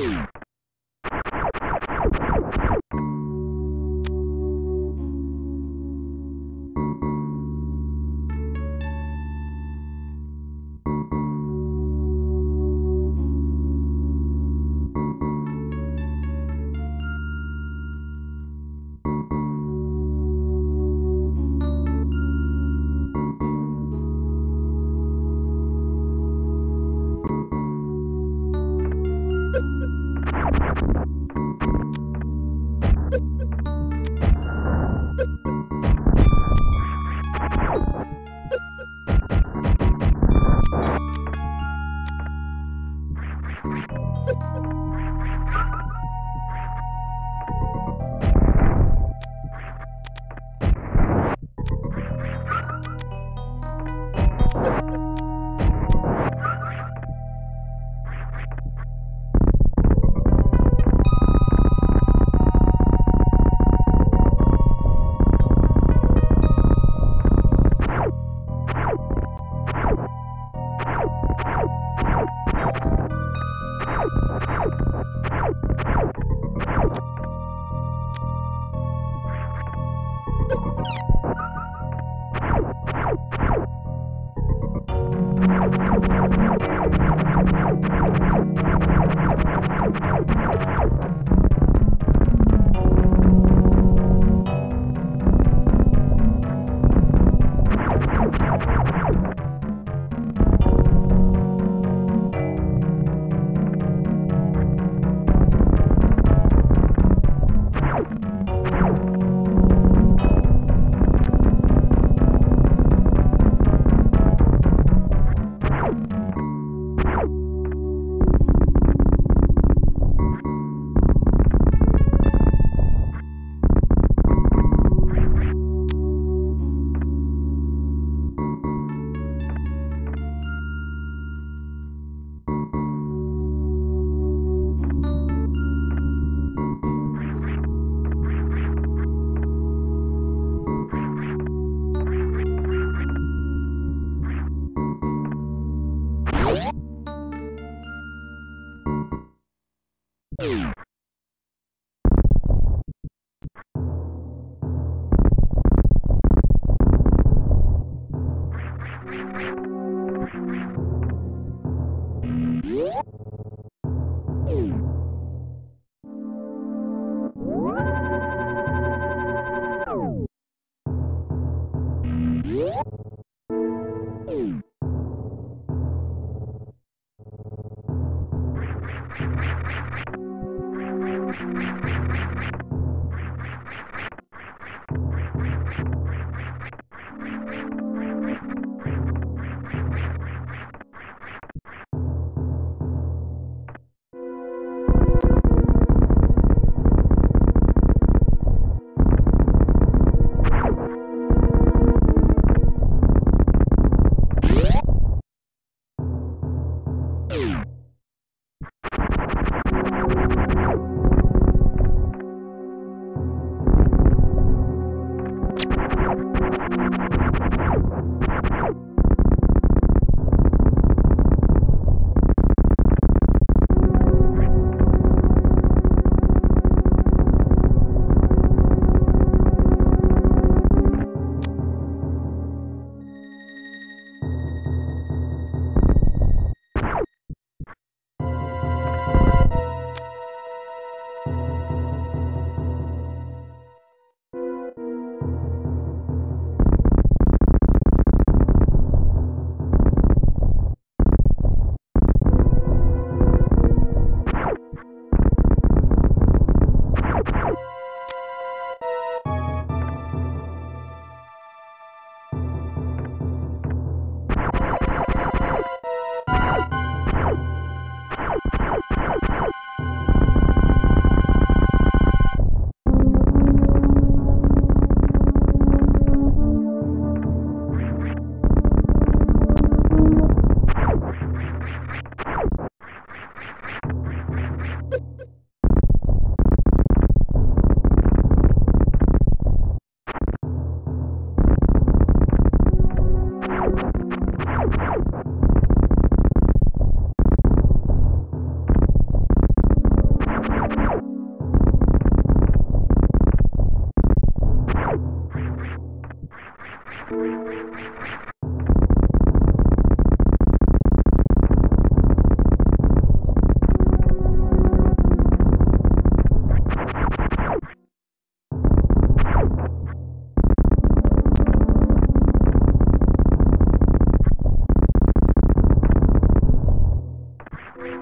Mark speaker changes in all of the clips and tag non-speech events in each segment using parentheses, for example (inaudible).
Speaker 1: Yeah.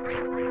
Speaker 1: Thank you.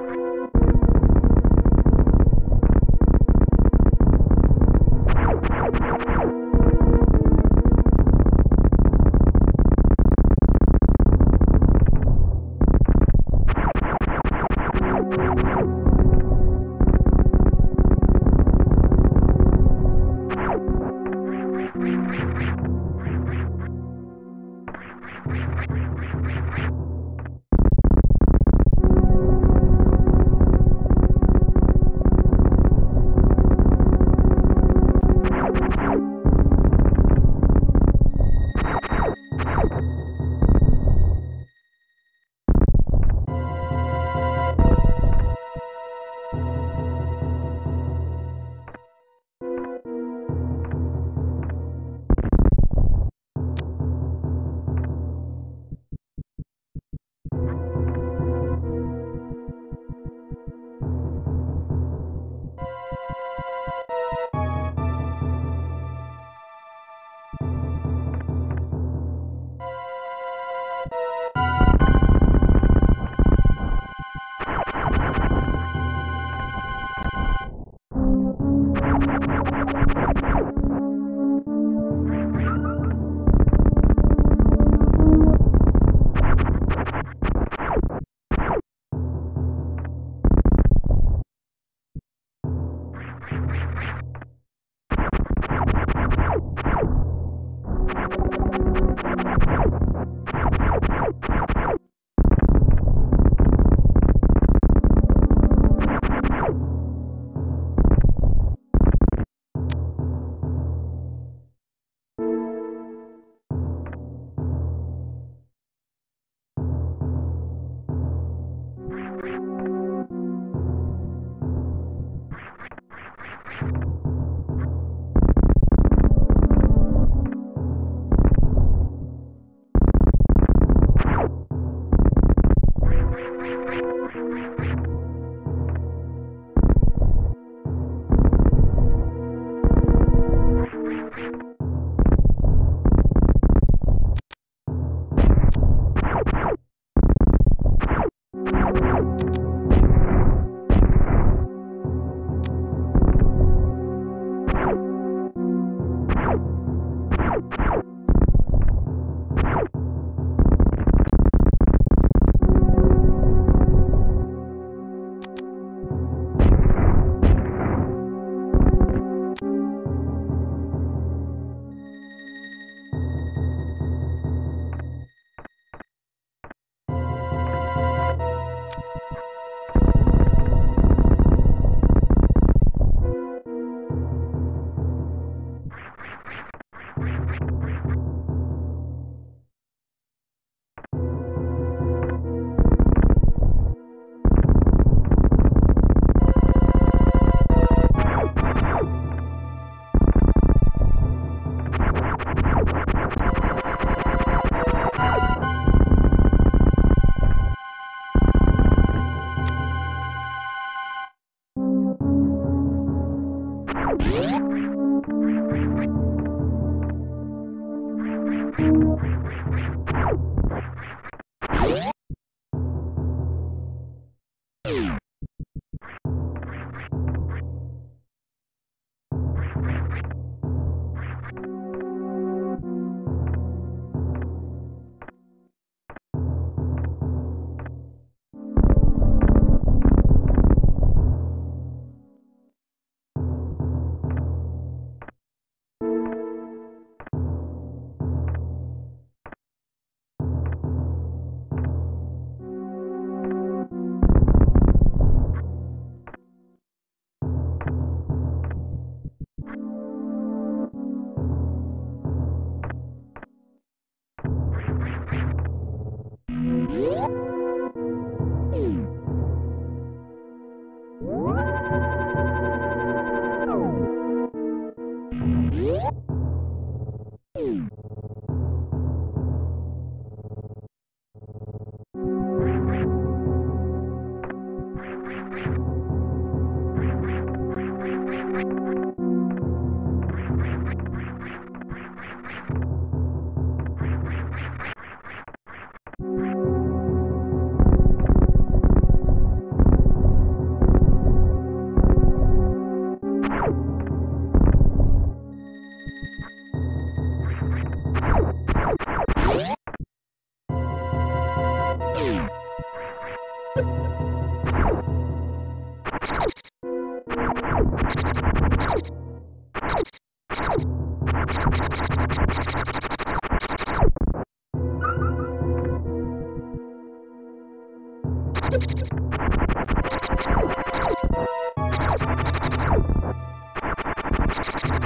Speaker 1: you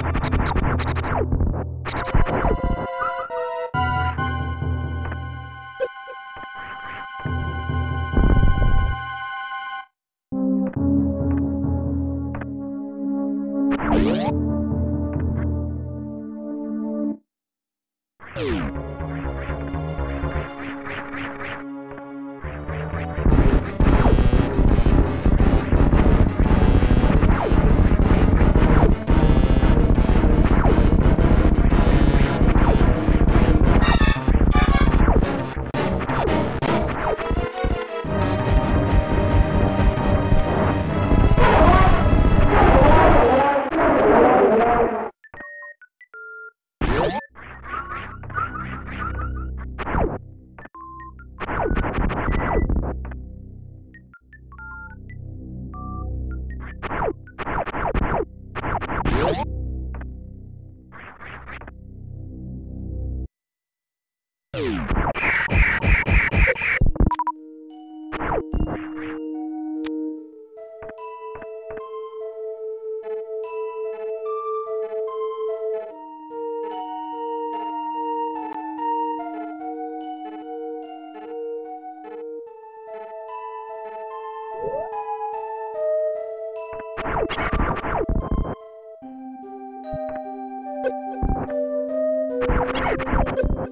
Speaker 1: Thank (laughs) you.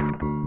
Speaker 1: thank you